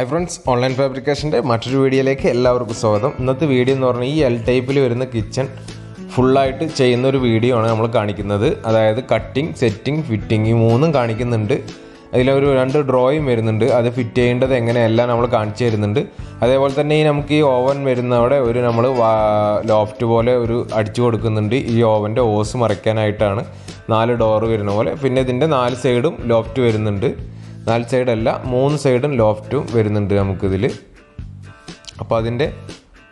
Hi friends online ഫാബ്രിക്കേഷന്റെ മറ്റൊരു വീഡിയോയിലേക്ക് എല്ലാവർക്കും സ്വാഗതം. ഇന്നത്തെ വീഡിയോ എന്ന് പറഞ്ഞാൽ ഈ എൽ ടൈപ്പിൽ വരുന്ന കിച്ചൺ ഫുള്ളായിട്ട് ചെയ്യുന്ന ഒരു വീഡിയോ ആണ് നമ്മൾ കാണിക്കുന്നത്. അതായത് കട്ടിങ് സെറ്റിംഗ് ഫിറ്റിംഗ് ഈ മൂന്നും കാണിക്കുന്നുണ്ട്. അതിലൊരു രണ്ട് ഡ്രോയും വരുന്നുണ്ട്. അത് ഫിറ്റ് ചെയ്യേണ്ടത് എങ്ങനെയെല്ലാം നമ്മൾ കാണിച്ചു തരുന്നുണ്ട്. അതേപോലെ തന്നെ ഈ നമുക്ക് ഈ ഓവൻ വരുന്നവിടെ ഒരു നമ്മൾ ലോഫ്റ്റ് പോലെ ഒരു അടിച്ചു കൊടുക്കുന്നുണ്ട്. ഈ ഓവന്റെ ഓസ് മറയ്ക്കാനായിട്ടാണ് നാല് ഡോറ് വരുന്ന പോലെ. പിന്നെ ഇതിന്റെ നാല് സൈഡും ലോഫ്റ്റ് വരുന്നുണ്ട്. നാല് സൈഡല്ല മൂന്ന് സൈഡും ലോഫ്റ്റും വരുന്നുണ്ട് നമുക്കിതിൽ അപ്പോൾ അതിന്റെ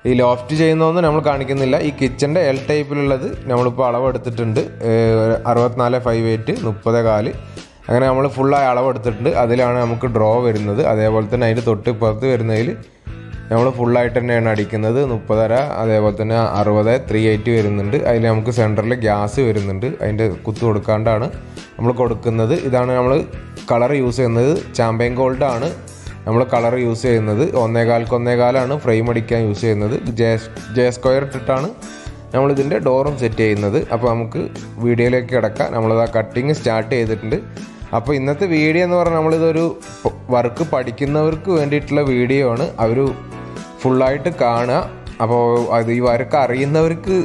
ഈ ലോഫ്റ്റ് ചെയ്യുന്നതൊന്നും നമ്മൾ കാണിക്കുന്നില്ല. ഈ കിച്ചന്റെ എൽ ടൈപ്പിലുള്ളത് നമ്മളിപ്പോൾ അളവെടുത്തിട്ടുണ്ട്. അറുപത്തിനാല് ഫൈവ് എയ്റ്റ് മുപ്പത് കാൽ. അങ്ങനെ നമ്മൾ ഫുള്ളായി അളവെടുത്തിട്ടുണ്ട്. അതിലാണ് നമുക്ക് ഡ്രോ വരുന്നത്. അതേപോലെ തന്നെ അതിന്റെ തൊട്ട് പുറത്ത് വരുന്നതിൽ നമ്മൾ ഫുള്ളായിട്ട് തന്നെയാണ് അടിക്കുന്നത്. മുപ്പതര അതേപോലെ തന്നെ അറുപത് ത്രീ എയ്റ്റ് വരുന്നുണ്ട്. അതിൽ നമുക്ക് സെന്ററിൽ ഗ്യാസ് വരുന്നുണ്ട്. അതിന്റെ കുത്തു കൊടുക്കാണ്ടാണ് നമ്മൾ കൊടുക്കുന്നത് ഇതാണ് നമ്മൾ കളർ യൂസ് ചെയ്യുന്നത്. ചാമ്പ്യൻ ഗോൾഡാണ് നമ്മൾ കളർ യൂസ് ചെയ്യുന്നത്. ഒന്നേകാൽക്ക് ഒന്നേകാലാണ് ഫ്രെയിം അടിക്കാൻ യൂസ് ചെയ്യുന്നത്. ജെ ജെ സ്ക്വയർ ഇട്ടിട്ടാണ് നമ്മളിതിന്റെ ഡോറും സെറ്റ് ചെയ്യുന്നത്. അപ്പോൾ നമുക്ക് വീഡിയോയിലേക്ക് കിടക്കാം. നമ്മളത് ആ കട്ടിങ് സ്റ്റാർട്ട് ചെയ്തിട്ടുണ്ട്. അപ്പോൾ ഇന്നത്തെ വീഡിയോ എന്ന് പറഞ്ഞാൽ നമ്മളിതൊരു വർക്ക് പഠിക്കുന്നവർക്ക് വേണ്ടിയിട്ടുള്ള വീഡിയോ ആണ്. അവർ ഫുള്ളായിട്ട് കാണുക. അപ്പോൾ അത് ഈ വർക്ക് അറിയുന്നവർക്ക്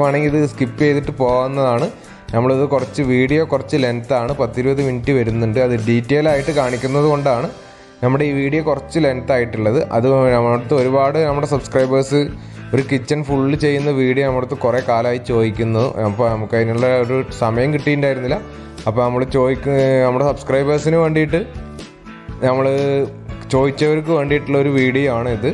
വേണമെങ്കിൽ ഇത് സ്കിപ്പ് ചെയ്തിട്ട് പോകാവുന്നതാണ്. നമ്മളിത് കുറച്ച് വീഡിയോ കുറച്ച് ലെങ്ത്താണ് പത്തിരുപത് മിനിറ്റ് വരുന്നുണ്ട്. അത് ഡീറ്റെയിൽ ആയിട്ട് കാണിക്കുന്നത് കൊണ്ടാണ് നമ്മുടെ ഈ വീഡിയോ കുറച്ച് ലെങ്ത് ആയിട്ടുള്ളത്. അത് നമ്മുടെ ഒരുപാട് നമ്മുടെ സബ്സ്ക്രൈബേഴ്സ് ഒരു കിച്ചൺ ഫുള്ള് ചെയ്യുന്ന വീഡിയോ നമ്മുടെ കുറേ കാലമായി ചോദിക്കുന്നു. അപ്പോൾ നമുക്ക് അതിനുള്ള ഒരു സമയം കിട്ടിയിട്ടുണ്ടായിരുന്നില്ല. അപ്പോൾ നമ്മൾ ചോദിക്ക നമ്മുടെ സബ്സ്ക്രൈബേഴ്സിന് വേണ്ടിയിട്ട് നമ്മൾ ചോദിച്ചവർക്ക് വേണ്ടിയിട്ടുള്ള ഒരു വീഡിയോ ആണ് ഇത്.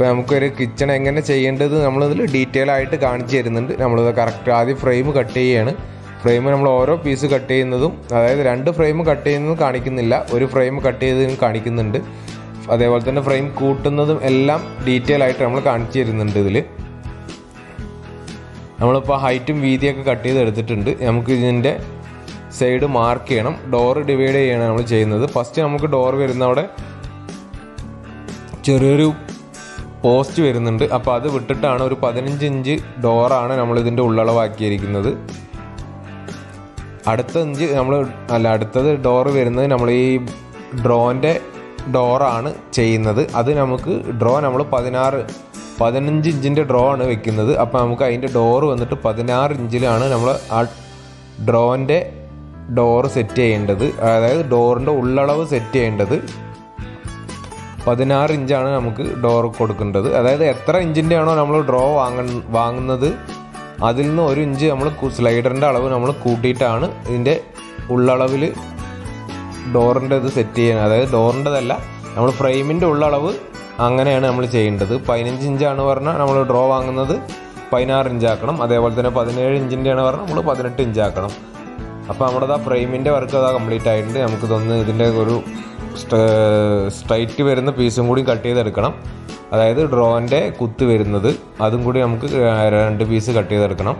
ഇപ്പോൾ നമുക്കൊരു കിച്ചൺ എങ്ങനെ ചെയ്യേണ്ടത് നമ്മളിതിൽ ഡീറ്റെയിൽ ആയിട്ട് കാണിച്ചു തരുന്നുണ്ട്. നമ്മളിത് കറക്റ്റ് ആദ്യം ഫ്രെയിം കട്ട് ചെയ്യുകയാണ് ഫ്രെയിം നമ്മൾ ഓരോ പീസ് കട്ട് ചെയ്യുന്നതും അതായത് രണ്ട് ഫ്രെയിം കട്ട് ചെയ്യുന്നതും കാണിക്കുന്നില്ല. ഒരു ഫ്രെയിം കട്ട് ചെയ്തതും കാണിക്കുന്നുണ്ട്. അതേപോലെ തന്നെ ഫ്രെയിം കൂട്ടുന്നതും എല്ലാം ഡീറ്റെയിൽ ആയിട്ട് നമ്മൾ കാണിച്ചു തരുന്നുണ്ട് ഇതിൽ നമ്മളിപ്പോൾ ഹൈറ്റും വീതിയൊക്കെ കട്ട് ചെയ്ത് എടുത്തിട്ടുണ്ട് നമുക്ക് ഇതിന്റെ സൈഡ് മാർക്ക് ചെയ്യണം. ഡോറ് ഡിവൈഡ് ചെയ്യണം നമ്മൾ ചെയ്യുന്നത്. ഫസ്റ്റ് നമുക്ക് ഡോർ വരുന്ന അവിടെ ചെറിയൊരു പോസ്റ്റ് വരുന്നുണ്ട്. അപ്പോൾ അത് വിട്ടിട്ടാണ് ഒരു പതിനഞ്ച് ഇഞ്ച് ഡോറാണ് നമ്മൾ ഇതിന്റെ ഉള്ളളവാക്കിയിരിക്കുന്നത്. അടുത്ത ഇഞ്ച് നമ്മൾ അല്ല അടുത്തത് ഡോറ് വരുന്നത് നമ്മൾ ഈ ഡ്രോന്റെ ഡോറാണ് ചെയ്യുന്നത്. അത് നമുക്ക് ഡ്രോ നമ്മൾ പതിനാറ് പതിനഞ്ച് ഇഞ്ചിന്റെ ഡ്രോ ആണ് വെക്കുന്നത്. അപ്പോൾ നമുക്ക് അതിന്റെ ഡോറ് വന്നിട്ട് പതിനാറ് ഇഞ്ചിലാണ് നമ്മൾ ആ ഡ്രോന്റെ ഡോറ് സെറ്റ് ചെയ്യേണ്ടത്. അതായത് ഡോറിന്റെ ഉള്ളളവ് സെറ്റ് ചെയ്യേണ്ടത്. പതിനാറ് ഇഞ്ചാണ് നമുക്ക് ഡോർ കൊടുക്കേണ്ടത്. അതായത് എത്ര ഇഞ്ചിന്റെ ആണോ നമ്മൾ ഡ്രോ വാങ്ങ വാങ്ങുന്നത് അതിൽ നിന്ന് ഒരു ഇഞ്ച് നമ്മൾ സ്ലൈഡറിന്റെ അളവ് നമ്മൾ കൂട്ടിയിട്ടാണ് ഇതിന്റെ ഉള്ളളവിൽ ഡോറിന്റെ ഇത് സെറ്റ് ചെയ്യുന്നത് അതായത് ഡോറിന്റെതല്ല നമ്മൾ ഫ്രെയിമിന്റെ ഉള്ളളവ് അങ്ങനെയാണ് നമ്മൾ ചെയ്യേണ്ടത്. പതിനഞ്ച് ഇഞ്ചാണ് പറഞ്ഞാൽ നമ്മൾ ഡ്രോ വാങ്ങുന്നത് പതിനാറ് ഇഞ്ചാക്കണം. അതേപോലെ തന്നെ പതിനേഴ് ഇഞ്ചിന്റെയാണ് പറഞ്ഞാൽ നമ്മൾ പതിനെട്ട് ഇഞ്ചാക്കണം. അപ്പോൾ നമ്മുടെ ആ ഫ്രെയിമിന്റെ വർക്ക് അതാ കംപ്ലീറ്റ് ആയിട്ടുണ്ട്. നമുക്ക് തോന്നുന്നു ഇതിന്റെ ഒരു സ്ട്രൈറ്റ് വരുന്ന പീസും കൂടി കട്ട് ചെയ്തെടുക്കണം. അതായത് ഡ്രോന്റെ കുത്ത് വരുന്നത്. അതും കൂടി നമുക്ക് രണ്ട് പീസ് കട്ട് ചെയ്തെടുക്കണം.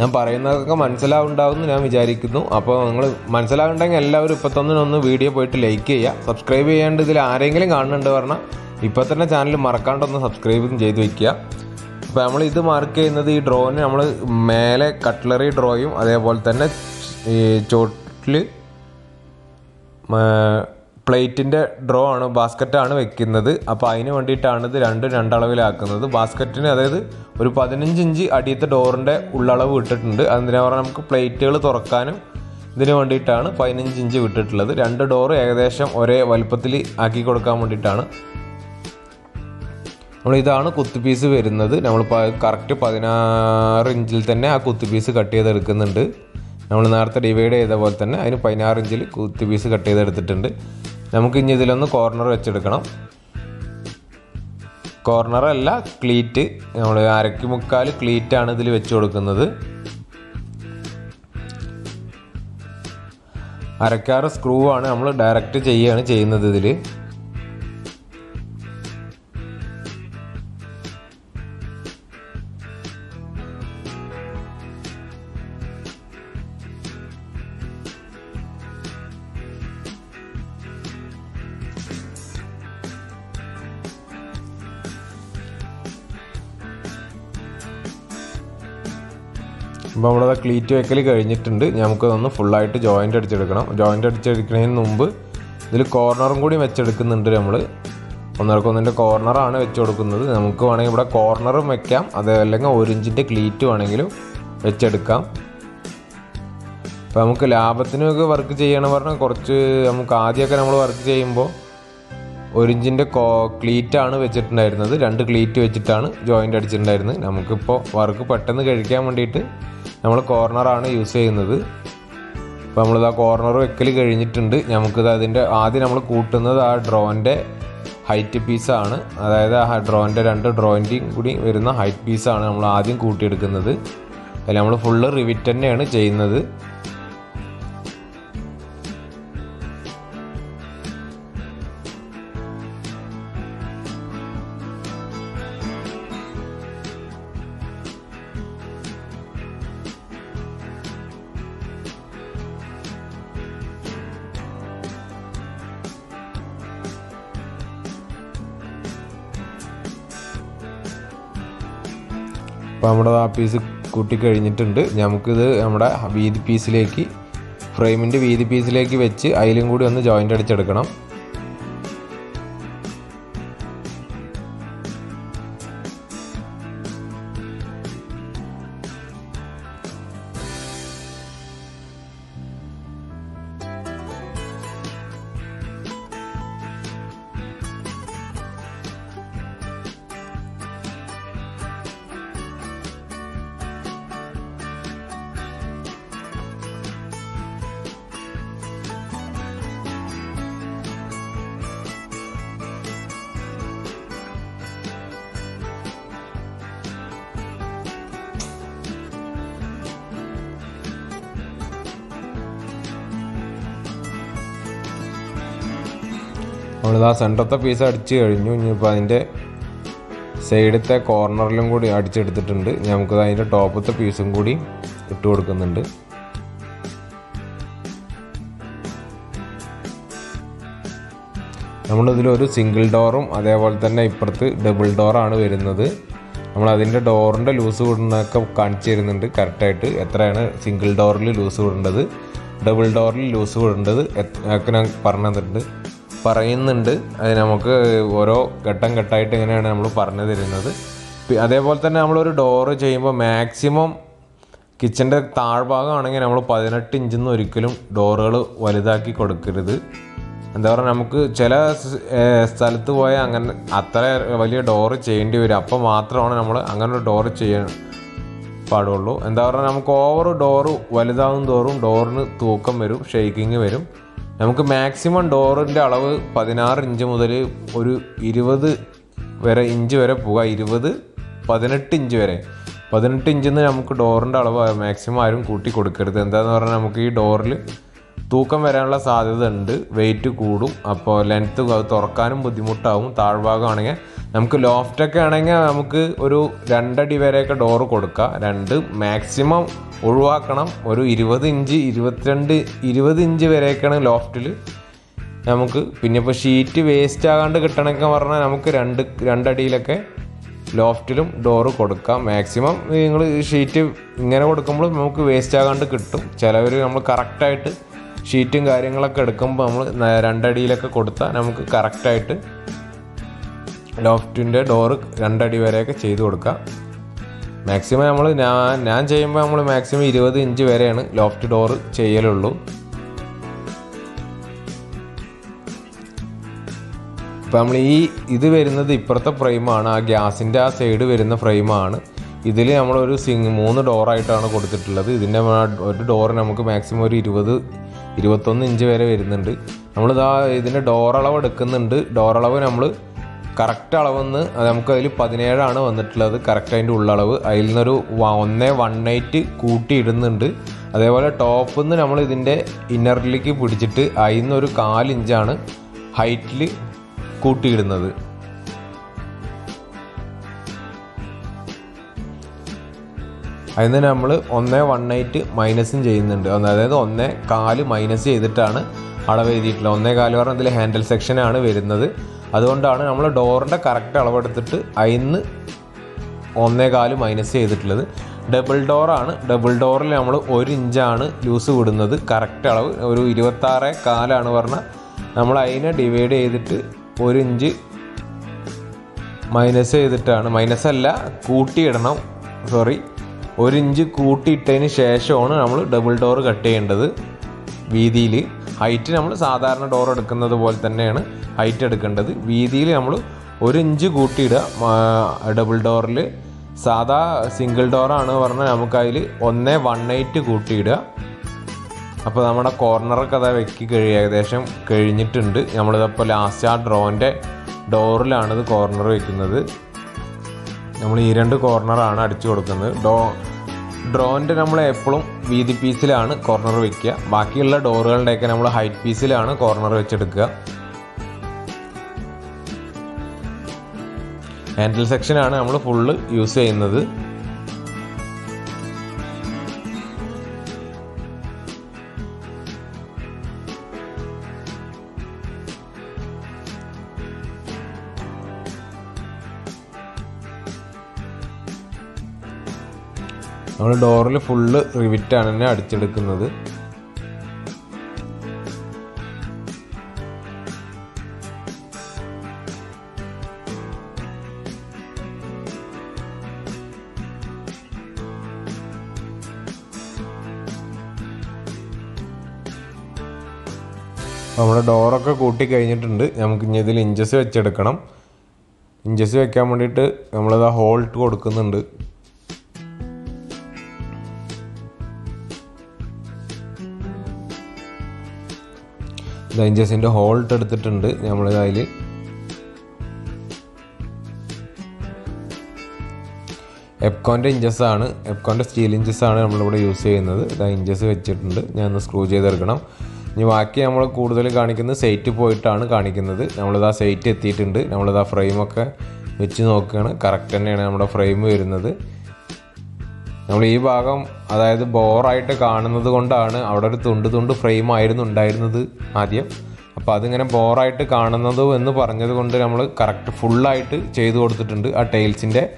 ഞാൻ പറയുന്നതൊക്കെ മനസ്സിലാവുണ്ടാവുമെന്ന് ഞാൻ വിചാരിക്കുന്നു. അപ്പോൾ നിങ്ങൾ മനസ്സിലാവുണ്ടെങ്കിൽ എല്ലാവരും ഇപ്പത്തൊന്നിനൊന്ന് വീഡിയോ പോയിട്ട് ലൈക്ക് ചെയ്യുക. സബ്സ്ക്രൈബ് ചെയ്യാണ്ട് ഇതിൽ ആരെങ്കിലും കാണുന്നുണ്ട് പറഞ്ഞാൽ ഇപ്പോൾ തന്നെ ചാനൽ മറക്കാണ്ടൊന്ന് സബ്സ്ക്രൈബും ചെയ്ത് വെക്കുക. അപ്പോൾ നമ്മൾ ഇത് മാർക്ക് ചെയ്യുന്നത് ഈ ഡ്രോയിന് നമ്മൾ മേലെ കട്ട്ലറി ഡ്രോയും അതേപോലെ തന്നെ ഈ ചോട്ടിൽ പ്ലേറ്റിന്റെ ഡ്രോ ആണ് ബാസ്ക്കറ്റാണ് വെക്കുന്നത്. അപ്പോൾ അതിന് വേണ്ടിയിട്ടാണ് ഇത് രണ്ടും രണ്ടളവിലാക്കുന്നത്. ബാസ്ക്കറ്റിന് അതായത് ഒരു പതിനഞ്ച് ഇഞ്ച് അടിയത്തെ ഡോറിന്റെ ഉള്ളളവ് വിട്ടിട്ടുണ്ട് അതിനെ പറഞ്ഞാൽ നമുക്ക് പ്ലേറ്റുകൾ തുറക്കാനും ഇതിന് വേണ്ടിയിട്ടാണ് പതിനഞ്ച് ഇഞ്ച് വിട്ടിട്ടുള്ളത്. രണ്ട് ഡോറ് ഏകദേശം ഒരേ വലുപ്പത്തിൽ ആക്കി കൊടുക്കാൻ വേണ്ടിയിട്ടാണ്. നമ്മൾ ഇതാണ് പീസ് വരുന്നത്. നമ്മൾ കറക്റ്റ് പതിനാറ് ഇഞ്ചിൽ തന്നെ ആ കുത്തു പീസ് കട്ട് ചെയ്തെടുക്കുന്നുണ്ട്. നമ്മൾ നേരത്തെ ഡിവൈഡ് ചെയ്ത പോലെ തന്നെ അതിന് പതിനാറ് ഇഞ്ചിൽ കുത്തു പീസ് കട്ട് ചെയ്തെടുത്തിട്ടുണ്ട്. നമുക്ക് ഇനി ഇതിലൊന്ന് കോർണർ വെച്ചെടുക്കണം. കോർണറല്ല ക്ലീറ്റ് നമ്മൾ അരക്കി മുക്കാൽ ക്ലീറ്റാണ് ഇതിൽ വെച്ച് കൊടുക്കുന്നത്. അരക്കാറ് സ്ക്രൂ ആണ് നമ്മൾ ഡയറക്റ്റ് ചെയ്യുകയാണ് ചെയ്യുന്നത് ഇതിൽ അപ്പോൾ നമ്മുടെ ക്ലീറ്റ് വെക്കൽ കഴിഞ്ഞിട്ടുണ്ട്. നമുക്കതൊന്ന് ഫുള്ളായിട്ട് ജോയിന്റ് അടിച്ചെടുക്കണം. ജോയിന്റ് അടിച്ചെടുക്കുന്നതിന് മുമ്പ് ഇതിൽ കോർണറും കൂടി വെച്ചെടുക്കുന്നുണ്ട് നമ്മൾ ഒന്നരക്കൊന്നിന്റെ കോർണറാണ് വെച്ച് കൊടുക്കുന്നത്. നമുക്ക് വേണമെങ്കിൽ ഇവിടെ കോർണറും വെക്കാം. അതല്ലെങ്കിൽ ഒരു ഇഞ്ചിന്റെ ക്ലീറ്റ് വേണമെങ്കിലും വെച്ചെടുക്കാം. അപ്പോൾ നമുക്ക് ലാഭത്തിനൊക്കെ വർക്ക് ചെയ്യണം പറഞ്ഞാൽ കുറച്ച് നമുക്ക് ആദ്യമൊക്കെ നമ്മൾ വർക്ക് ചെയ്യുമ്പോൾ ഒരു ഇഞ്ചിന്റെ കോ ക്ലീറ്റാണ് വെച്ചിട്ടുണ്ടായിരുന്നത്. രണ്ട് ക്ലീറ്റ് വെച്ചിട്ടാണ് ജോയിന്റ് അടിച്ചിട്ടുണ്ടായിരുന്നത്. നമുക്കിപ്പോൾ വർക്ക് പെട്ടെന്ന് കഴിക്കാൻ വേണ്ടിയിട്ട് നമ്മൾ കോർണറാണ് യൂസ് ചെയ്യുന്നത്. അപ്പോൾ നമ്മളിത് ആ കോർണർ വെക്കൽ കഴിഞ്ഞിട്ടുണ്ട്. നമുക്കിത് അതിന്റെ ആദ്യം നമ്മൾ കൂട്ടുന്നത് ആ ഡ്രോന്റെ ഹൈറ്റ് പീസാണ് അതായത് ആ ഡ്രോന്റെ രണ്ട് ഡ്രോയിന്റെയും കൂടി വരുന്ന ഹൈറ്റ് പീസാണ് നമ്മൾ ആദ്യം കൂട്ടിയെടുക്കുന്നത്. അതിൽ നമ്മൾ ഫുള്ള് റിവിറ്റ് തന്നെയാണ് ചെയ്യുന്നത്. അപ്പോൾ നമ്മുടെ ആ പീസ് കൂട്ടി കഴിഞ്ഞിട്ടുണ്ട്. നമുക്കിത് നമ്മുടെ വീതി പീസിലേക്ക് ഫ്രെയിമിന്റെ വീതി പീസിലേക്ക് വെച്ച് അതിലും കൂടി ഒന്ന് ജോയിന്റ് അടിച്ചെടുക്കണം. നമ്മളിത് സെന്ററത്തെ പീസ് അടിച്ച് കഴിഞ്ഞു. ഇനിയിപ്പോൾ അതിന്റെ സൈഡത്തെ കോർണറിലും കൂടി അടിച്ചെടുത്തിട്ടുണ്ട്. നമുക്കത് അതിന്റെ ടോപ്പത്തെ പീസും കൂടി ഇട്ട് കൊടുക്കുന്നുണ്ട്. നമ്മളിതിലൊരു സിംഗിൾ ഡോറും അതേപോലെ തന്നെ ഇപ്പുറത്ത് ഡബിൾ ഡോറാണ് വരുന്നത്. നമ്മൾ അതിന്റെ ഡോറിന്റെ ലൂസ് വിടുന്നതൊക്കെ കാണിച്ചു തരുന്നുണ്ട് കറക്റ്റായിട്ട്. എത്രയാണ് സിംഗിൾ ഡോറിൽ ലൂസ് വിടേണ്ടത്? ഡബിൾ ഡോറിൽ ലൂസ് വിടേണ്ടത്? ഒക്കെ ഞാൻ പറഞ്ഞു തന്നിട്ടുണ്ട് പറയുന്നുണ്ട്. അത് നമുക്ക് ഓരോ ഘട്ടം ഘട്ടമായിട്ട് ഇങ്ങനെയാണ് നമ്മൾ പറഞ്ഞു തരുന്നത്. അതേപോലെ തന്നെ നമ്മളൊരു ഡോറ് ചെയ്യുമ്പോൾ മാക്സിമം കിച്ചന്റെ താഴ്ഭാഗമാണെങ്കിൽ നമ്മൾ പതിനെട്ട് നിന്ന് ഒരിക്കലും ഡോറുകൾ വലുതാക്കി കൊടുക്കരുത്. എന്താ പറയുക നമുക്ക് ചില സ്ഥലത്ത് പോയാൽ അങ്ങനെ അത്ര വലിയ ഡോറ് ചെയ്യേണ്ടി വരും. അപ്പോൾ മാത്രമാണ് നമ്മൾ അങ്ങനെ ഒരു ഡോറ് ചെയ്യാൻ പാടുള്ളൂ. എന്താ പറയുക നമുക്ക് ഓവർ ഡോറ് വലുതാകും തോറും ഡോറിന് തൂക്കം വരും ഷെയ്ക്കിങ് വരും. നമുക്ക് മാക്സിമം ഡോറിന്റെ അളവ് പതിനാറ് ഇഞ്ച് മുതൽ ഒരു ഇരുപത് വരെ ഇഞ്ച് വരെ പോകാം ഇരുപത് പതിനെട്ട് ഇഞ്ച് വരെ. പതിനെട്ട് ഇഞ്ചിൽ നിന്ന് നമുക്ക് ഡോറിന്റെ അളവ് മാക്സിമം ആരും കൂട്ടി കൊടുക്കരുത്. എന്താന്ന് പറഞ്ഞാൽ നമുക്ക് ഈ ഡോറിൽ തൂക്കം വരാനുള്ള സാധ്യത ഉണ്ട് വെയിറ്റ് കൂടും. അപ്പോൾ ലെങ്ത്ത് തുറക്കാനും ബുദ്ധിമുട്ടാവും. താഴ്ഭാഗമാണെങ്കിൽ നമുക്ക് ലോഫ്റ്റൊക്കെ ആണെങ്കിൽ നമുക്ക് ഒരു രണ്ടടി വരെയൊക്കെ ഡോറ് കൊടുക്കുക രണ്ട് മാക്സിമം ഒഴിവാക്കണം. ഒരു ഇരുപത് ഇഞ്ച് ഇരുപത്തിരണ്ട് ഇരുപത് ഇഞ്ച് വരെയൊക്കെയാണ് ലോഫ്റ്റിൽ നമുക്ക്. പിന്നെ ഇപ്പോൾ ഷീറ്റ് വേസ്റ്റ് ആകാണ്ട് കിട്ടണമെന്നൊക്കെ പറഞ്ഞാൽ നമുക്ക് രണ്ട് രണ്ടടിയിലൊക്കെ ലോഫ്റ്റിലും ഡോറ് കൊടുക്കാം. മാക്സിമം നിങ്ങൾ ഷീറ്റ് ഇങ്ങനെ കൊടുക്കുമ്പോൾ നമുക്ക് വേസ്റ്റ് ആകാണ്ട് കിട്ടും. ചിലവർ നമ്മൾ കറക്റ്റായിട്ട് ഷീറ്റും കാര്യങ്ങളൊക്കെ എടുക്കുമ്പോൾ നമ്മൾ രണ്ടടിയിലൊക്കെ കൊടുത്താൽ നമുക്ക് കറക്റ്റായിട്ട് ലോഫ്റ്റിന്റെ ഡോറ് രണ്ടടി വരെയൊക്കെ ചെയ്ത് കൊടുക്കാം. മാക്സിമം നമ്മൾ ഞാൻ ഞാൻ ചെയ്യുമ്പോൾ നമ്മൾ മാക്സിമം ഇരുപത് ഇഞ്ച് വരെയാണ് ലോഫ്റ്റ് ഡോറ് ചെയ്യലുള്ളൂ. ഇപ്പം നമ്മൾ ഈ ഇത് വരുന്നത് ഇപ്പുറത്തെ ഫ്രെയിമാണ് ആ ഗ്യാസിന്റെ ആ സൈഡ് വരുന്ന ഫ്രെയിമാണ് ഇതിൽ നമ്മളൊരു സിങ് മൂന്ന് ഡോറായിട്ടാണ് കൊടുത്തിട്ടുള്ളത്. ഇതിന്റെ ഒരു ഡോറ് നമുക്ക് മാക്സിമം ഒരു ഇരുപത് ഇരുപത്തൊന്ന് ഇഞ്ച് വരെ വരുന്നുണ്ട്. നമ്മൾ നമ്മളിതാ ഇതിന്റെ ഡോർ അളവ് എടുക്കുന്നുണ്ട്. ഡോർ അളവ് നമ്മൾ കറക്റ്റ് അളവെന്ന് നമുക്ക് അതിൽ പതിനേഴാണ് വന്നിട്ടുള്ളത്. കറക്റ്റ് അതിന്റെ ഉള്ളളവ്. അതിൽ നിന്നൊരു ഒന്നേ വൺ എയ്റ്റ് കൂട്ടിയിടുന്നുണ്ട് അതേപോലെ ടോപ്പിൽ നിന്ന് നമ്മൾ ഇതിന്റെ ഇന്നറിലേക്ക് പിടിച്ചിട്ട് അതിൽ നിന്നൊരു കാലിഞ്ചാണ് ഹൈറ്റിൽ കൂട്ടിയിടുന്നത് അതിന് നമ്മൾ ഒന്ന് വൺ എയ്റ്റ് മൈനസും ചെയ്യുന്നുണ്ട്. അതായത് ഒന്ന് കാൽ മൈനസ് ചെയ്തിട്ടാണ് അളവ് എഴുതിയിട്ടുള്ളത്. ഒന്നേ കാൽ പറഞ്ഞാൽ ഇതിൽ ഹാൻഡിൽ സെക്ഷനാണ് വരുന്നത്. അതുകൊണ്ടാണ് നമ്മൾ ഡോറിന്റെ കറക്റ്റ് അളവെടുത്തിട്ട് അതിന്ന് ഒന്നേ കാൽ മൈനസ് ചെയ്തിട്ടുള്ളത്. ഡബിൾ ഡോറാണ് ഡബിൾ ഡോറിൽ നമ്മൾ ഒരു ഇഞ്ചാണ് ലൂസ് വിടുന്നത്. കറക്റ്റ് അളവ്. ഒരു ഇരുപത്താറ് കാലാണ് പറഞ്ഞാൽ നമ്മൾ അതിനെ ഡിവൈഡ് ചെയ്തിട്ട് ഒരു ഇഞ്ച് മൈനസ് ചെയ്തിട്ടാണ്. മൈനസ് അല്ല കൂട്ടിയിടണം. സോറി ഒരു ഇഞ്ച് കൂട്ടിയിട്ടതിന് ശേഷമാണ് നമ്മൾ ഡബിൾ ഡോർ കട്ട് ചെയ്യേണ്ടത്. വീതിയിൽ ഹൈറ്റ് നമ്മൾ സാധാരണ ഡോർ എടുക്കുന്നത് പോലെ തന്നെയാണ് ഹൈറ്റ് എടുക്കേണ്ടത്. വീതിയിൽ നമ്മൾ ഒരു ഇഞ്ച് കൂട്ടിയിടുക. ഡബിൾ ഡോറിൽ സാധാ സിംഗിൾ ഡോറാണ് പറഞ്ഞാൽ നമുക്കതിൽ ഒന്ന് വൺ എയ്റ്റ് കൂട്ടിയിടുക. അപ്പോൾ നമ്മുടെ കോർണറൊക്കെ അതാ വെക്കി കഴി ഏകദേശം കഴിഞ്ഞിട്ടുണ്ട്. നമ്മളിതപ്പോൾ ലാസ്റ്റ് ആ ഡ്രോന്റെ ഡോറിലാണിത് കോർണർ വെക്കുന്നത്. നമ്മൾ ഈ രണ്ട് കോർണറാണ് അടിച്ചു കൊടുക്കുന്നത്. ഡോ ഡ്രോന്റെ നമ്മൾ എപ്പോഴും വീതി പീസിലാണ് കോർണർ വെക്കുക. ബാക്കിയുള്ള ഡോറുകളുടെയൊക്കെ നമ്മൾ ഹൈറ്റ് പീസിലാണ് കോർണർ വെച്ചെടുക്കുക. ഹാൻഡിൽ സെക്ഷനാണ് നമ്മൾ ഫുള്ള് യൂസ് ചെയ്യുന്നത്. നമ്മൾ ഡോറിൽ ഫുള്ള് റിവിറ്റാണ് തന്നെ അടിച്ചെടുക്കുന്നത്. നമ്മുടെ ഡോറൊക്കെ കൂട്ടി കഴിഞ്ഞിട്ടുണ്ട്. നമുക്ക് ഇനി ഇതിൽ ഇഞ്ചസ് വെച്ചെടുക്കണം. ഇഞ്ചസ് വെക്കാൻ വേണ്ടിയിട്ട് നമ്മളത് ഹോൾട്ട് കൊടുക്കുന്നുണ്ട്. ഇഞ്ചസിന്റെ ഹോൾട്ട് എടുത്തിട്ടുണ്ട് നമ്മൾ അതിൽ എപ്കോന്റെ ഇഞ്ചസ് ആണ്. എപ്കോന്റെ സ്റ്റീൽ ഇഞ്ചസ് ആണ് നമ്മളിവിടെ യൂസ് ചെയ്യുന്നത്. ഇതാ ഇഞ്ചസ് വെച്ചിട്ടുണ്ട്. ഞാൻ ഒന്ന് സ്ക്രൂ ചെയ്തെടുക്കണം. ഇനി ബാക്കി നമ്മൾ കൂടുതൽ കാണിക്കുന്നത് സൈറ്റ് പോയിട്ടാണ് കാണിക്കുന്നത്. നമ്മളിതാ സൈറ്റ് എത്തിയിട്ടുണ്ട്. നമ്മളിതാ ഫ്രെയിമൊക്കെ വെച്ച് നോക്കുകയാണ് കറക്റ്റ് തന്നെയാണ് നമ്മുടെ ഫ്രെയിം വരുന്നത്. നമ്മൾ ഈ ഭാഗം അതായത് ബോറായിട്ട് കാണുന്നത് കൊണ്ടാണ് അവിടെ ഒരു തുണ്ട് തുണ്ട് ഫ്രെയിം ആയിരുന്നു ഉണ്ടായിരുന്നത് ആദ്യം. അപ്പോൾ അതിങ്ങനെ ബോറായിട്ട് കാണുന്നത് എന്ന് പറഞ്ഞത് കൊണ്ട് നമ്മൾ കറക്റ്റ് ഫുള്ളായിട്ട് ചെയ്തു കൊടുത്തിട്ടുണ്ട് ആ ടൈൽസിന്റെ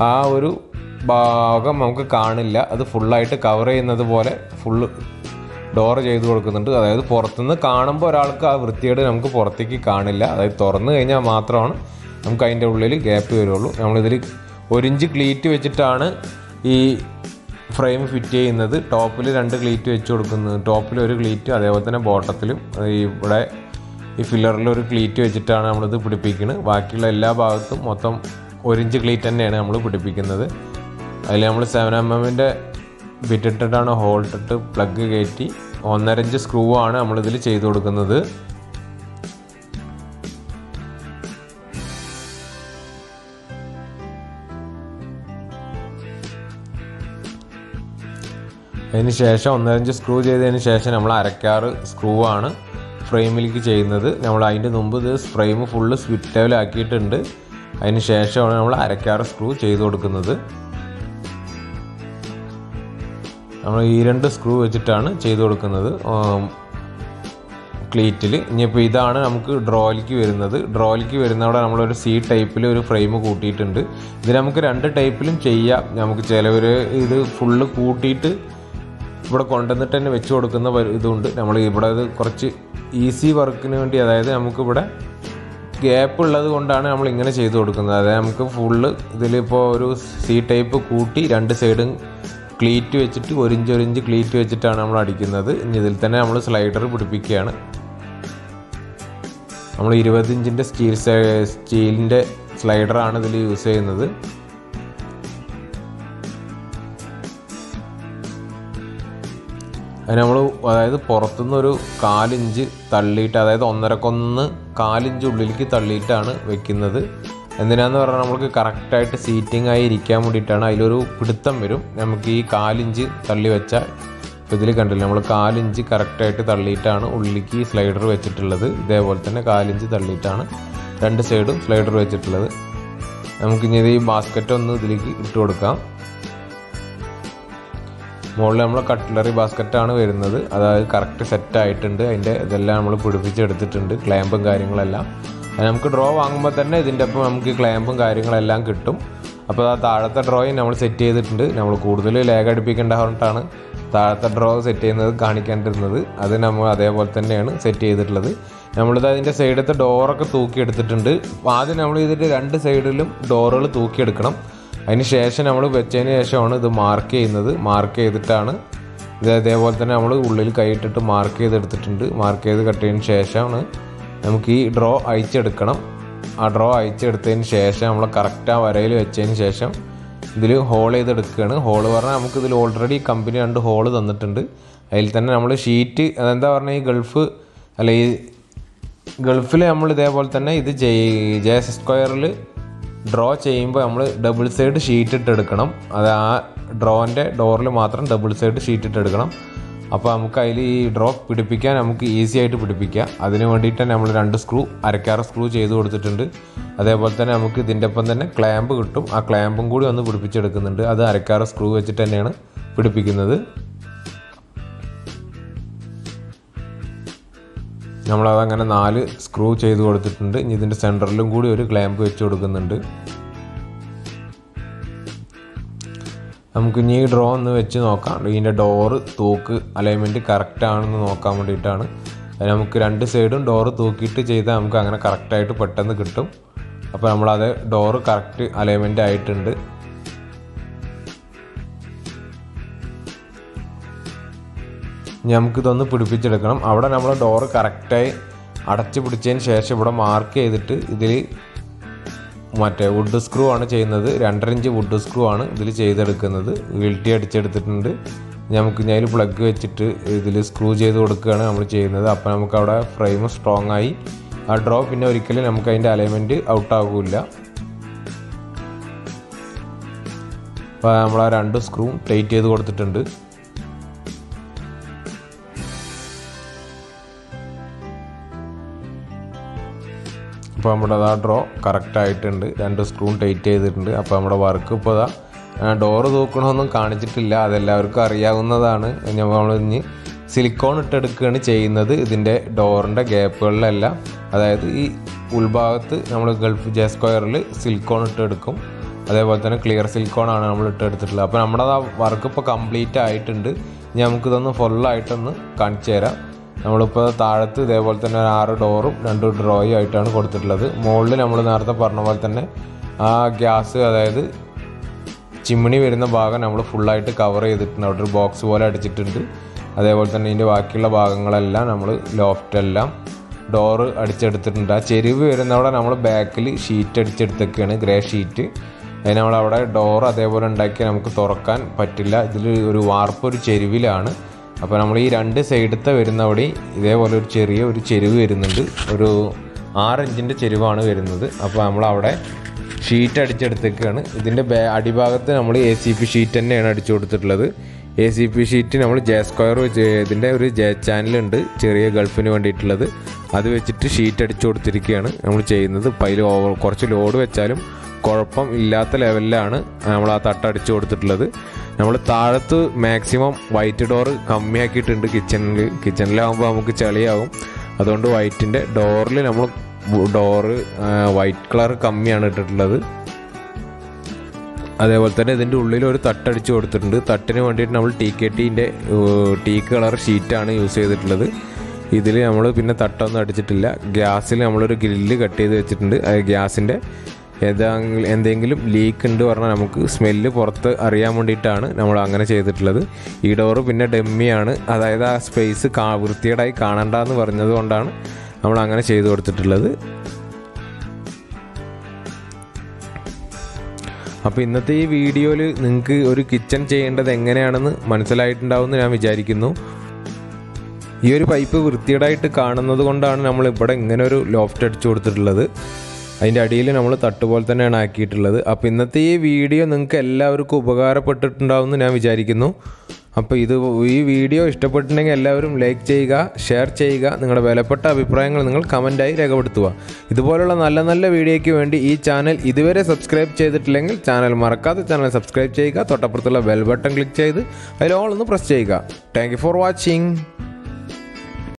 ആ ഒരു ഭാഗം നമുക്ക് കാണില്ല. അത് ഫുള്ളായിട്ട് കവർ ചെയ്യുന്നത് പോലെ ഫുള്ള് ഡോർ ചെയ്ത് കൊടുക്കുന്നുണ്ട്. അതായത് പുറത്തുനിന്ന് കാണുമ്പോൾ ഒരാൾക്ക് ആ വൃത്തിയേട് നമുക്ക് പുറത്തേക്ക് കാണില്ല. അതായത് തുറന്നു കഴിഞ്ഞാൽ മാത്രമാണ് നമുക്ക് അതിന്റെ ഉള്ളിൽ ഗ്യാപ്പ് വരുള്ളൂ. നമ്മളിതിൽ ഒരിഞ്ച് ക്ലീറ്റ് വെച്ചിട്ടാണ് ഈ ഫ്രെയിം ഫിറ്റ് ചെയ്യുന്നത് ടോപ്പിൽ രണ്ട് ക്ലീറ്റ് വെച്ച് കൊടുക്കുന്നത്. ടോപ്പിൽ ഒരു ക്ലീറ്റ് അതേപോലെ തന്നെ ബോട്ടത്തിലും ഇവിടെ ഈ ഫില്ലറിൽ ഒരു ക്ലീറ്റ് വെച്ചിട്ടാണ് നമ്മളിത് പിടിപ്പിക്കുന്നത്. ബാക്കിയുള്ള എല്ലാ ഭാഗത്തും മൊത്തം ഇഞ്ച് ക്ലീറ്റ് തന്നെയാണ് നമ്മൾ പിടിപ്പിക്കുന്നത്. അതിൽ നമ്മൾ സെവൻ എം എമ്മിന്റെ ബിറ്റിട്ടിട്ടാണ് ഹോൾട്ടിട്ട് പ്ലഗ് കയറ്റി ഒന്നര ഇഞ്ച് സ്ക്രൂ ആണ് നമ്മളിതിൽ ചെയ്തു കൊടുക്കുന്നത്. അതിന് ശേഷം ഒന്നരഞ്ച് സ്ക്രൂ ചെയ്തതിന് ശേഷം നമ്മൾ അരക്കാറ് സ്ക്രൂ ആണ് ഫ്രെയിമിലേക്ക് ചെയ്യുന്നത്. നമ്മൾ അതിന്റെ മുമ്പ് ഇത് ഫ്രെയിം ഫുള്ള് സ്വിറ്റ് ലെവലാക്കിയിട്ടുണ്ട് അതിന് ശേഷമാണ് നമ്മൾ അരക്കാറ് സ്ക്രൂ ചെയ്ത് കൊടുക്കുന്നത്. നമ്മൾ ഈ രണ്ട് സ്ക്രൂ വെച്ചിട്ടാണ് ചെയ്ത് കൊടുക്കുന്നത്. ക്ലീറ്റിൽ ഇനിയിപ്പോൾ ഇതാണ് നമുക്ക് ഡ്രോയിലേക്ക് വരുന്നത്. ഡ്രോയിലേക്ക് വരുന്നവിടെ നമ്മളൊരു സി ടൈപ്പിൽ ഒരു ഫ്രെയിം കൂട്ടിയിട്ടുണ്ട്. ഇത് നമുക്ക് രണ്ട് ടൈപ്പിലും ചെയ്യാം. നമുക്ക് ചിലവർ ഇത് ഫുള്ള് കൂട്ടിയിട്ട് ഇവിടെ കൊണ്ടുവന്നിട്ട് തന്നെ വെച്ച് കൊടുക്കുന്ന ഇതുണ്ട്. നമ്മൾ ഇവിടെ ഇത് കുറച്ച് ഈസി വർക്കിന് വേണ്ടി അതായത് നമുക്കിവിടെ ഗ്യാപ്പ് ഉള്ളത് കൊണ്ടാണ് നമ്മൾ ഇങ്ങനെ ചെയ്ത് കൊടുക്കുന്നത്. അതായത് നമുക്ക് ഫുള്ള് ഇതിലിപ്പോൾ ഒരു സി ടൈപ്പ് കൂട്ടി രണ്ട് സൈഡും ക്ലീറ്റ് വെച്ചിട്ട് ഒരിഞ്ച് ഒരിഞ്ച് ക്ലീറ്റ് വെച്ചിട്ടാണ് നമ്മൾ അടിക്കുന്നത്. ഇനി ഇതിൽ തന്നെ നമ്മൾ സ്ലൈഡർ പിടിപ്പിക്കുകയാണ്. നമ്മൾ ഇരുപത് ഇഞ്ചിന്റെ സ്റ്റീൽ സ്റ്റീലിന്റെ സ്ലൈഡറാണ് ഇതിൽ യൂസ് ചെയ്യുന്നത്. അത് നമ്മൾ അതായത് പുറത്തുനിന്ന് ഒരു കാലിഞ്ച് തള്ളിയിട്ട് അതായത് ഒന്നരക്കൊന്ന് കാലിഞ്ച് ഉള്ളിലേക്ക് തള്ളിയിട്ടാണ് വെക്കുന്നത്. എന്തിനാന്ന് പറഞ്ഞാൽ നമുക്ക് കറക്റ്റായിട്ട് സീറ്റിംഗ് ആയി ഇരിക്കാൻ വേണ്ടിയിട്ടാണ് അതിലൊരു പിടുത്തം വരും. നമുക്ക് ഈ കാലിഞ്ച് തള്ളി ഇപ്പോൾ ഇതിൽ കണ്ടില്ല നമ്മൾ കാലിഞ്ച് കറക്റ്റായിട്ട് തള്ളിയിട്ടാണ് ഉള്ളിലേക്ക് ഈ സ്ലൈഡർ വെച്ചിട്ടുള്ളത്. ഇതേപോലെ തന്നെ കാലിഞ്ച് തള്ളിയിട്ടാണ് രണ്ട് സൈഡും സ്ലൈഡർ വെച്ചിട്ടുള്ളത്. നമുക്കിനി ഈ ബാസ്ക്കറ്റ് ഒന്ന് ഇതിലേക്ക് ഇട്ട് കൊടുക്കാം. മുകളിൽ നമ്മൾ കട്ട്ലറി ബാസ്ക്കറ്റാണ് വരുന്നത്. അതായത് കറക്റ്റ് സെറ്റ് ആയിട്ടുണ്ട്. അതിന്റെ ഇതെല്ലാം നമ്മൾ പിടിപ്പിച്ചെടുത്തിട്ടുണ്ട്. ക്ലാമ്പും കാര്യങ്ങളെല്ലാം. നമുക്ക് ഡ്രോ വാങ്ങുമ്പോൾ തന്നെ ഇതിന്റെ ഒപ്പം നമുക്ക് ക്ലാമ്പും കാര്യങ്ങളെല്ലാം കിട്ടും. അപ്പോൾ ആ താഴത്തെ ഡ്രോയും നമ്മൾ സെറ്റ് ചെയ്തിട്ടുണ്ട്. നമ്മൾ കൂടുതൽ ലേഖ അടുപ്പിക്കേണ്ട പറഞ്ഞിട്ടാണ് താഴത്തെ ഡ്രോ സെറ്റ് ചെയ്യുന്നത് കാണിക്കേണ്ടിരുന്നത്. അത് നമ്മൾ അതേപോലെ തന്നെയാണ് സെറ്റ് ചെയ്തിട്ടുള്ളത്. നമ്മളിത് അതിന്റെ സൈഡത്തെ ഡോറൊക്കെ തൂക്കിയെടുത്തിട്ടുണ്ട്. ആദ്യം നമ്മൾ ഇതിന്റെ രണ്ട് സൈഡിലും ഡോറുകൾ തൂക്കിയെടുക്കണം. അതിന് ശേഷം നമ്മൾ വെച്ചതിന് ശേഷമാണ് ഇത് മാർക്ക് ചെയ്യുന്നത്. മാർക്ക് ചെയ്തിട്ടാണ് ഇത് അതേപോലെ തന്നെ നമ്മൾ ഉള്ളിൽ കൈയിട്ടിട്ട് മാർക്ക് ചെയ്തെടുത്തിട്ടുണ്ട്. മാർക്ക് ചെയ്ത് കട്ടിയതിന് ശേഷമാണ് നമുക്ക് ഈ ഡ്രോ അയച്ചെടുക്കണം. ആ ഡ്രോ അയച്ചെടുത്തതിന് ശേഷം നമ്മൾ കറക്റ്റ് ആ വരയിൽ വെച്ചതിന് ശേഷം ഇതിൽ ഹോൾ ചെയ്തെടുക്കുകയാണ്. ഹോൾ പറഞ്ഞാൽ നമുക്ക് ഇതിൽ ഓൾറെഡി കമ്പനി രണ്ട് ഹോൾ തന്നിട്ടുണ്ട്. അതിൽ തന്നെ നമ്മൾ ഷീറ്റ് അതെന്താ പറഞ്ഞാൽ ഈ ഗൾഫ് അല്ല ഈ ഗൾഫിൽ നമ്മൾ ഇതേപോലെ തന്നെ ഇത് ജെ ജെ എസ് സ്ക്വയറിൽ ഡ്രോ ചെയ്യുമ്പോൾ നമ്മൾ ഡബിൾ സൈഡ് ഷീറ്റ് ഇട്ട് എടുക്കണം. അത് ആ ഡ്രോന്റെ ഡോറിൽ മാത്രം ഡബിൾ സൈഡ് ഷീറ്റ് ഇട്ട് എടുക്കണം. അപ്പോൾ നമുക്ക് അതിൽ ഈ ഡ്രോ പിടിപ്പിക്കാൻ നമുക്ക് ഈസി ആയിട്ട് പിടിപ്പിക്കാം. അതിന് വേണ്ടിയിട്ട് തന്നെ നമ്മൾ രണ്ട് സ്ക്രൂ അരക്കാറ് സ്ക്രൂ ചെയ്ത് കൊടുത്തിട്ടുണ്ട്. അതേപോലെ തന്നെ നമുക്ക് ഇതിന്റെ ഒപ്പം തന്നെ ക്ലാമ്പ് കിട്ടും. ആ ക്ലാമ്പും കൂടി ഒന്ന് പിടിപ്പിച്ചെടുക്കുന്നുണ്ട്. അത് അരക്കാറ് സ്ക്രൂ വെച്ചിട്ട് തന്നെയാണ് പിടിപ്പിക്കുന്നത്. നമ്മളതങ്ങനെ നാല് സ്ക്രൂ ചെയ്ത് കൊടുത്തിട്ടുണ്ട്. ഇനി ഇതിന്റെ സെന്ററിലും കൂടി ഒരു ക്ലാമ്പ് വെച്ച് കൊടുക്കുന്നുണ്ട്. നമുക്ക് ഇനി ഈ ഡ്രോ ഒന്ന് വെച്ച് നോക്കാം. ഇതിന്റെ ഡോറ് തൂക്ക് അലൈൻമെന്റ് കറക്റ്റ് ആണെന്ന് നോക്കാൻ വേണ്ടിയിട്ടാണ്. നമുക്ക് രണ്ട് സൈഡും ഡോറ് തൂക്കിയിട്ട് ചെയ്താൽ നമുക്ക് അങ്ങനെ കറക്റ്റായിട്ട് പെട്ടെന്ന് കിട്ടും. അപ്പോൾ നമ്മളത് ഡോറ് കറക്റ്റ് അലൈൻമെന്റ് ആയിട്ടുണ്ട്. നമുക്കിതൊന്ന് പിടിപ്പിച്ചെടുക്കണം. അവിടെ നമ്മൾ ഡോറ് കറക്റ്റായി അടച്ചു പിടിച്ചതിന് ശേഷം ഇവിടെ മാർക്ക് ചെയ്തിട്ട് ഇതിൽ മറ്റേ വുഡ് സ്ക്രൂ ആണ് ചെയ്യുന്നത്. രണ്ടര ഇഞ്ച് വുഡ് സ്ക്രൂ ആണ് ഇതിൽ ചെയ്തെടുക്കുന്നത്. വീൽട്ടി അടിച്ചെടുത്തിട്ടുണ്ട്. നമുക്ക് ഞാൻ പ്ലഗ് വെച്ചിട്ട് ഇതിൽ സ്ക്രൂ ചെയ്ത് കൊടുക്കുകയാണ് നമ്മൾ ചെയ്യുന്നത്. അപ്പോൾ നമുക്ക് അവിടെ ഫ്രെയിം സ്ട്രോങ് ആയി. ആ ഡ്രോ പിന്നെ ഒരിക്കലും നമുക്ക് അതിന്റെ അലൈൻമെന്റ് ഔട്ടാകില്ല അപ്പോൾ നമ്മൾ ആ രണ്ട് സ്ക്രൂ ടൈറ്റ് ചെയ്ത് കൊടുത്തിട്ടുണ്ട്. അപ്പോൾ നമ്മുടെ ആ ഡ്രോ കറക്റ്റ് ആയിട്ടുണ്ട്. രണ്ട് സ്ക്രൂം ടൈറ്റ് ചെയ്തിട്ടുണ്ട്. അപ്പോൾ നമ്മുടെ വർക്ക് ഇപ്പോൾ ഇതാ ഡോറ് തൂക്കണമൊന്നും കാണിച്ചിട്ടില്ല. അതെല്ലാവർക്കും അറിയാവുന്നതാണ്. നമ്മൾ ഇനി സിലിക്കോൺ ഇട്ടെടുക്കുകയാണ് ചെയ്യുന്നത്. ഇതിന്റെ ഡോറിന്റെ ഗ്യാപ്പുകളിലെല്ലാം അതായത് ഈ ഉൾഭാഗത്ത് നമ്മൾ ഗൾഫ് ജെ സ്ക്വയറിൽ സിലിക്കോൺ ഇട്ടെടുക്കും. അതേപോലെ തന്നെ ക്ലിയർ സിലിക്കോൺ ആണ് നമ്മൾ ഇട്ടെടുത്തിട്ടുള്ളത്. അപ്പോൾ നമ്മുടെ ആ വർക്ക് ഇപ്പോൾ കംപ്ലീറ്റ് ആയിട്ടുണ്ട്. ഇനി നമുക്കിതൊന്ന് ഫുള്ളായിട്ടൊന്ന് കാണിച്ചു തരാം. നമ്മളിപ്പോൾ താഴത്ത് ഇതേപോലെ തന്നെ ഒരു ആറ് ഡോറും രണ്ട് ഡ്രോയും ആയിട്ടാണ് കൊടുത്തിട്ടുള്ളത്. മുകളിൽ നമ്മൾ നേരത്തെ പറഞ്ഞ പോലെ തന്നെ ആ ഗ്യാസ് അതായത് ചിമ്മിണി വരുന്ന ഭാഗം നമ്മൾ ഫുള്ളായിട്ട് കവർ ചെയ്തിട്ടുണ്ട്. അവിടെ ഒരു ബോക്സ് പോലെ അടിച്ചിട്ടുണ്ട്. അതേപോലെ തന്നെ ഇതിന്റെ ബാക്കിയുള്ള ഭാഗങ്ങളെല്ലാം നമ്മൾ ലോഫ്റ്റെല്ലാം ഡോറ് അടിച്ചെടുത്തിട്ടുണ്ട്. ആ ചെരുവ് വരുന്നവിടെ നമ്മൾ ബാക്കിൽ ഷീറ്റ് അടിച്ചെടുത്തൊക്കെയാണ് ഗ്രേ ഷീറ്റ് അതിന് നമ്മളവിടെ ഡോർ അതേപോലെ ഉണ്ടാക്കി നമുക്ക് തുറക്കാൻ പറ്റില്ല. ഇതിൽ ഒരു വാർപ്പ് ഒരു ചെരുവിലാണ്. അപ്പോൾ നമ്മൾ ഈ രണ്ട് സൈഡത്തെ വരുന്ന അവിടെ ഇതേപോലെ ഒരു ചെറിയ ഒരു ചെരുവ് വരുന്നുണ്ട്. ഒരു ആറ് ഇഞ്ചിന്റെ ചെരുവാണ് വരുന്നത്. അപ്പോൾ നമ്മൾ അവിടെ ഷീറ്റ് അടിച്ചെടുത്തേക്കാണ്. ഇതിന്റെ അടിഭാഗത്ത് നമ്മൾ എ സി പി ഷീറ്റ് തന്നെയാണ് അടിച്ചു കൊടുത്തിട്ടുള്ളത്. എ സി പി ഷീറ്റ് നമ്മൾ ജെ സ്ക്വയർ ഇതിന്റെ ഒരു ജെ ചാനലുണ്ട് ചെറിയ ഗൾഫിന് വേണ്ടിയിട്ടുള്ളത്. അത് വെച്ചിട്ട് ഷീറ്റ് അടിച്ചു കൊടുത്തിരിക്കുകയാണ്. നമ്മൾ ചെയ്യുന്നത് അതിൽ ഓവർ കുറച്ച് ലോഡ് വെച്ചാലും കുഴപ്പം ഇല്ലാത്ത ലെവലിലാണ് നമ്മൾ ആ തട്ട അടിച്ചു കൊടുത്തിട്ടുള്ളത്. നമ്മൾ താഴത്ത് മാക്സിമം വൈറ്റ് ഡോർ കമ്മിയാക്കിയിട്ടുണ്ട് കിച്ചണിൽ കിച്ചണിലാകുമ്പോൾ നമുക്ക് ചളിയാവും. അതുകൊണ്ട് വൈറ്റിന്റെ ഡോറിൽ നമ്മൾ ഡോറ് വൈറ്റ് കളർ കമ്മിയാണ് ഇട്ടിട്ടുള്ളത്. അതേപോലെ തന്നെ ഇതിന്റെ ഉള്ളിൽ ഒരു തട്ടടിച്ച് കൊടുത്തിട്ടുണ്ട്. തട്ടിന് വേണ്ടിയിട്ട് നമ്മൾ ടി കെ ടീന്റെ ടീക്ക് കളർ ഷീറ്റാണ് യൂസ് ചെയ്തിട്ടുള്ളത്. ഇതിൽ നമ്മൾ പിന്നെ തട്ടൊന്നും അടിച്ചിട്ടില്ല. ഗ്യാസിൽ നമ്മളൊരു ഗ്രില്ല് കട്ട് ചെയ്ത് വെച്ചിട്ടുണ്ട്. അത് ഗ്യാസിന്റെ ഏതെങ്കിലും എന്തെങ്കിലും ലീക്ക് ഉണ്ട് പറഞ്ഞാൽ നമുക്ക് സ്മെല്ല് പുറത്ത് അറിയാൻ വേണ്ടിയിട്ടാണ് നമ്മൾ അങ്ങനെ ചെയ്തിട്ടുള്ളത്. ഈ ഡോറ് പിന്നെ ഡെമ്മിയാണ് അതായത് ആ സ്പേസ് കാ വൃത്തികേടായി കാണണ്ടെന്ന് പറഞ്ഞത് കൊണ്ടാണ് നമ്മൾ അങ്ങനെ ചെയ്തു കൊടുത്തിട്ടുള്ളത്. അപ്പോൾ ഇന്നത്തെ ഈ വീഡിയോയിൽ നിങ്ങൾക്ക് ഒരു കിച്ചൺ ചെയ്യേണ്ടത് എങ്ങനെയാണെന്ന് മനസ്സിലായിട്ടുണ്ടാവുമെന്ന് ഞാൻ വിചാരിക്കുന്നു. ഈ ഒരു പൈപ്പ് വൃത്തിയേടായിട്ട് കാണുന്നത് കൊണ്ടാണ് നമ്മൾ ഇവിടെ ഇങ്ങനെ ഒരു ലോഫ്റ്റ് അടിച്ചു കൊടുത്തിട്ടുള്ളത്. അതിന്റെ അടിയിൽ നമ്മൾ തട്ടുപോലെ തന്നെയാണ് ആക്കിയിട്ടുള്ളത്. അപ്പോൾ ഇന്നത്തെ ഈ വീഡിയോ നിങ്ങൾക്ക് എല്ലാവർക്കും ഉപകാരപ്പെട്ടിട്ടുണ്ടാവുമെന്ന് ഞാൻ വിചാരിക്കുന്നു. അപ്പോൾ ഇത് ഈ വീഡിയോ ഇഷ്ടപ്പെട്ടിട്ടുണ്ടെങ്കിൽ എല്ലാവരും ലൈക്ക് ചെയ്യുക ഷെയർ ചെയ്യുക നിങ്ങളുടെ വിലപ്പെട്ട അഭിപ്രായങ്ങൾ നിങ്ങൾ കമന്റായി രേഖപ്പെടുത്തുക. ഇതുപോലുള്ള നല്ല നല്ല വീഡിയോയ്ക്ക് വേണ്ടി ഈ ചാനൽ ഇതുവരെ സബ്സ്ക്രൈബ് ചെയ്തിട്ടില്ലെങ്കിൽ ചാനൽ മറക്കാതെ ചാനൽ സബ്സ്ക്രൈബ് ചെയ്യുക. തൊട്ടപ്പുറത്തുള്ള ബെൽ ബട്ടൺ ക്ലിക്ക് ചെയ്ത് അതിൽ ഓൾ ഒന്ന് പ്രസ് ചെയ്യുക. Thank for watching